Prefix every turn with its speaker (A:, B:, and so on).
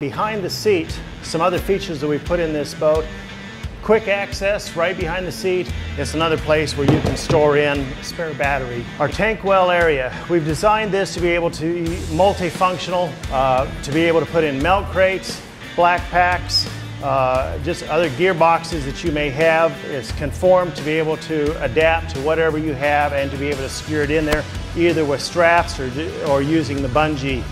A: Behind the seat, some other features that we put in this boat. Quick access right behind the seat. It's another place where you can store in spare battery. Our tank well area, we've designed this to be able to be multifunctional, uh, to be able to put in melt crates, black packs, uh, just other gearboxes that you may have. It's conformed to be able to adapt to whatever you have and to be able to secure it in there either with straps or, or using the bungee.